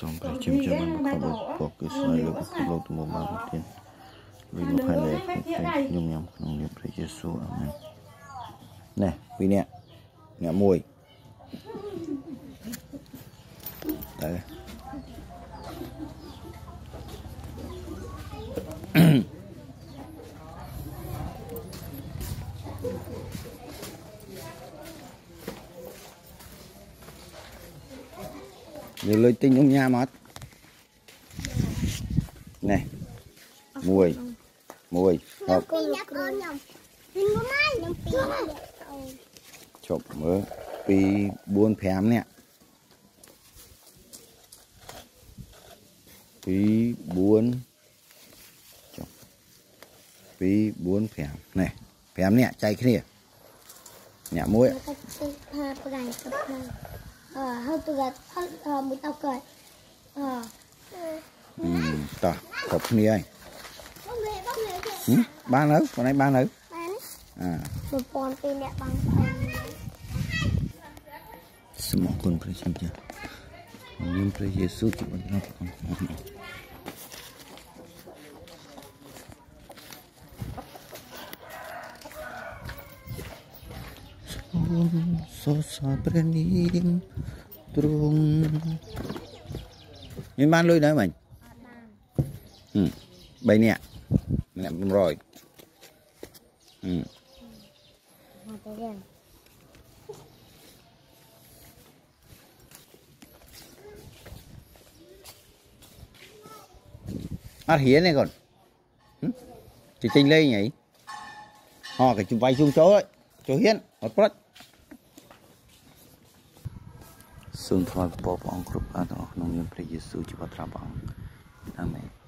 xong cái chim chưa bán khó bớt có cái sai lỗi của mùa bán tiền vì nó phải lệ của cái nhung nhầm nông nghiệp thầy giê xu amen nè vì nè. Nè mùi. Đây. nhiều lưới tinh trong nhà mất này, mùi mùi hợp chụp mớ, pi buôn phém nè. Pi buôn chụp pi buôn phém. Này, phém nè chạy cái nè nhà mũi ហើយទៅកាត់មួយតោកហើយអតោះគ្រប់គ្នាហើយបានហើយបងឯងបានហើយបានអា1200នាក់បានសូមអរគុណព្រះជាម្ចាស់យើងព្រះយេស៊ូវទីបានប្រកបអង្គ so sabrenim trung nhưng ban lui nữa mình ừ. bảy nè. Nè rồi. Ừ. ở hía này còn ừ. chị Trinh Lê nhỉ? Họ cái chụp vay xuống số đấy លេងអីហោះក៏ជុំវាយជុំចូលចូលហ៊ានអត់ប្រត់សូមថ្វាយពរព្រះអង្គគ្រប់អរក្នុងនាមព្រះយេស៊ូវជាបត្រាព្រះអង្គអាមែន